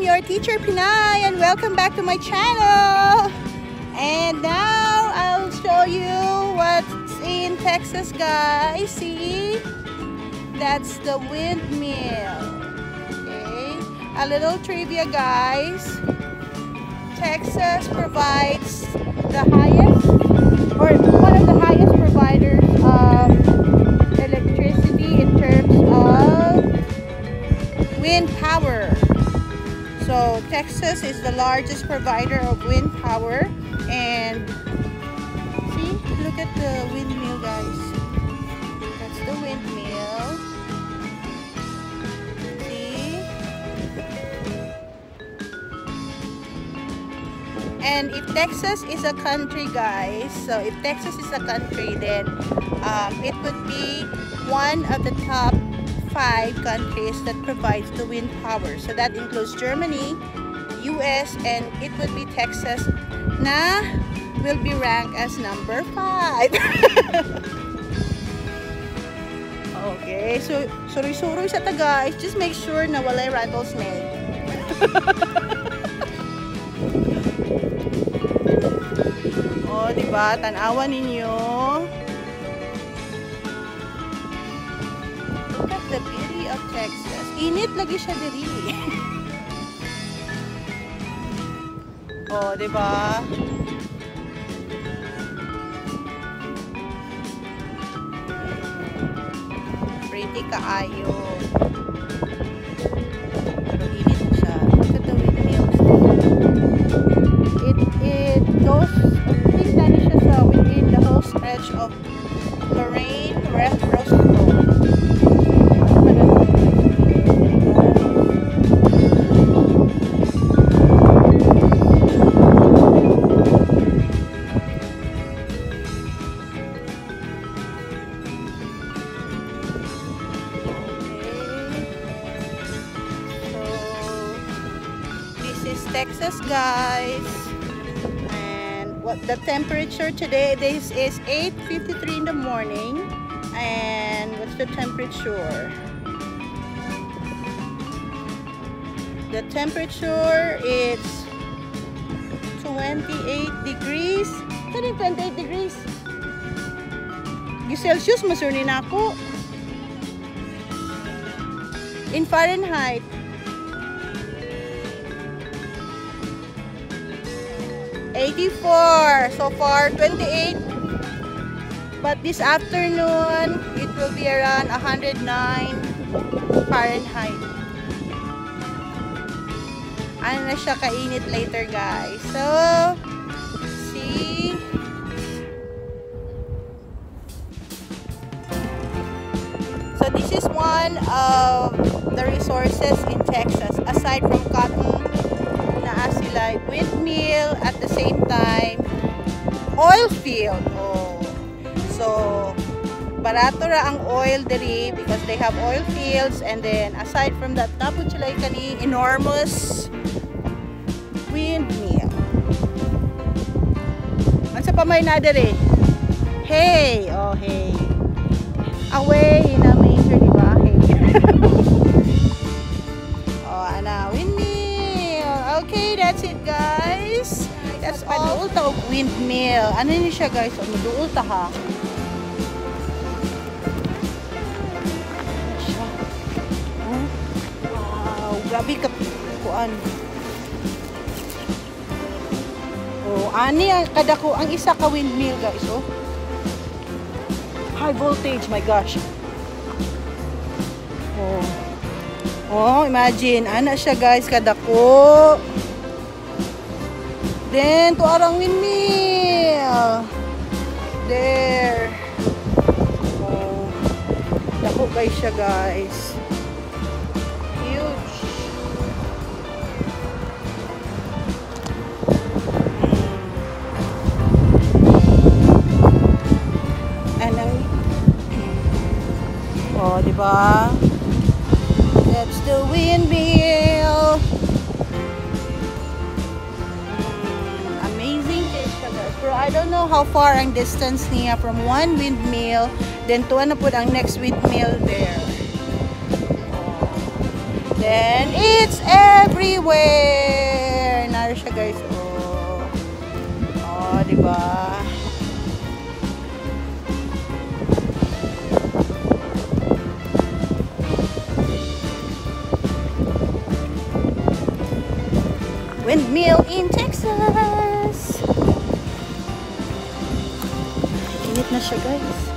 I'm your teacher Pinay and welcome back to my channel. And now I'll show you what's in Texas guys. See? That's the windmill. Okay. A little trivia guys. Texas provides the highest or So Texas is the largest provider of wind power and see look at the windmill guys. That's the windmill. See? And if Texas is a country guys, so if Texas is a country then um, it would be one of the top five countries that provides the wind power. So that includes Germany, US, and it would be Texas na will be ranked as number five. okay, so sorry-sorry sa taga. Just make sure na wala rattlesnake. oh, diba? Tanawa ninyo. Init lagi siya diri. oh, 'di ba? Pretty kaayo. The temperature today this is 8:53 in the morning. And what's the temperature? The temperature is 28 degrees. 28 degrees. Celsius masunin ako. In Fahrenheit Eighty-four. So far, 28. But this afternoon, it will be around 109 Fahrenheit. Ano na siya kainit later, guys. So, see? So, this is one of the resources in Texas, aside from cotton, naa sila windmill at the same time oil field. Oh. So, barato ra ang oil diri because they have oil fields and then aside from that, tapos sila kani enormous windmill. Ano sa pamay na diri? Hey! Oh, hey. Away windmill. Ano ni siya, guys? Ano, duol ta, ha? Wow, grabe ka kuan. Oh, ani ang kada ko ang isa ka windmill, guys, oh. High voltage, my gosh. Oh. Oh, imagine, ana siya, guys, kada ko. Then, to arang windmill. There. Oh. Dako guys siya, guys. Huge. And ang Oh, di ba? That's the windmill. Pero I don't know how far ang distance niya from one windmill then to ano po ang next windmill there. Then, it's everywhere! Naro siya guys. Oh, oh di ba? Windmill in Texas! Init na siya guys.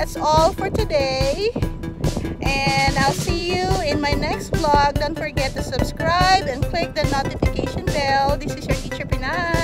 That's all for today. And I'll see you in my next vlog. Don't forget to subscribe and click the notification bell. This is your teacher Pinay.